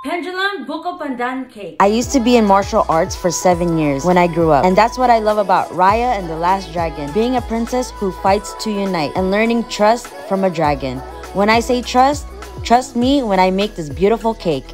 Pendulum Cake. I used to be in martial arts for seven years when I grew up. And that's what I love about Raya and the Last Dragon. Being a princess who fights to unite and learning trust from a dragon. When I say trust, trust me when I make this beautiful cake.